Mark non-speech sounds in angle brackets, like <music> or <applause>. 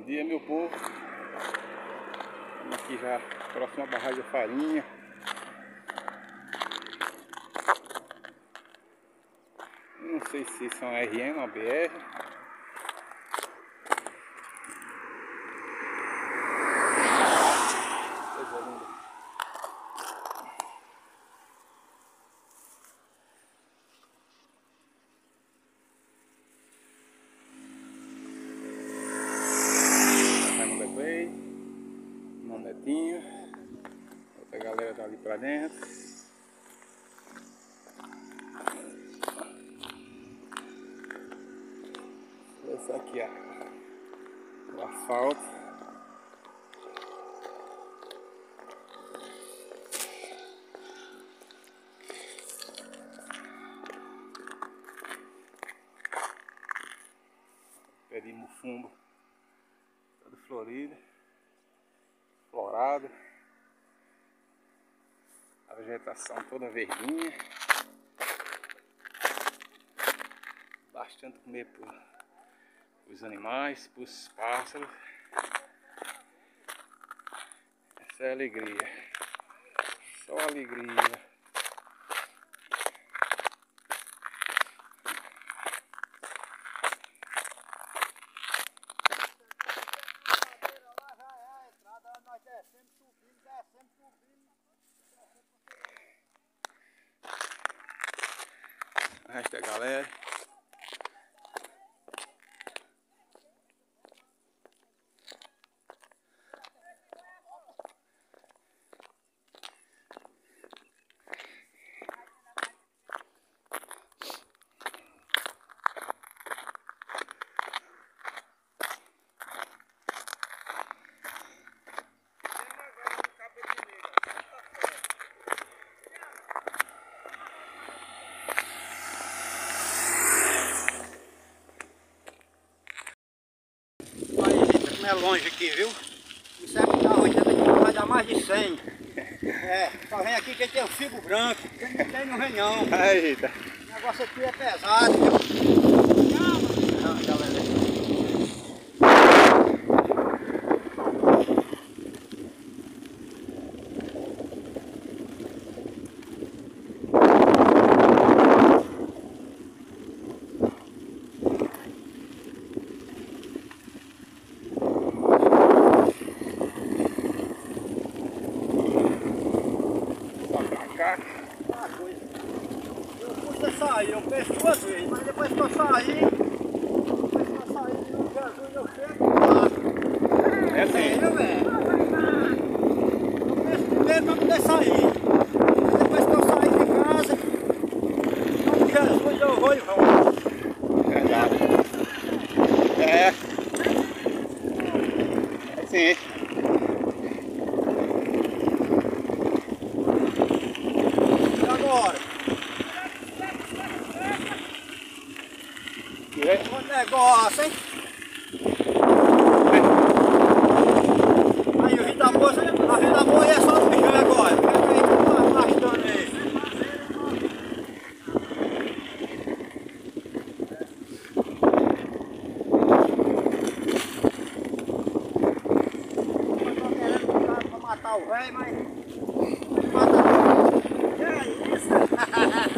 Bom dia, meu povo. Estamos aqui já próximo à barragem de farinha. Não sei se são RN ou BR. Netinho. Outra galera tá ali pra dentro. Esse aqui, ó. O asfalto. Pé de. Todo florido florado. A vegetação toda verdinha. Bastante comer para os animais, para os pássaros. Essa é a alegria. Só alegria. Resto da galera. É longe aqui, viu? Isso aqui tá 80 vai dar mais de 100. É, só vem aqui quem tem o figo branco, quem não tem no renhão. Eita. O negócio aqui é pesado, viu? Calma, galera. Sair, eu penso duas vezes, mas depois que eu sair, depois que eu sair de Jesus eu chego lá. É assim. Viu, velho? Eu penso primeiro pra poder sair. Depois que eu sair de casa, então Jesus eu vou e volto. away, Right, my... Yeah, yes. <laughs>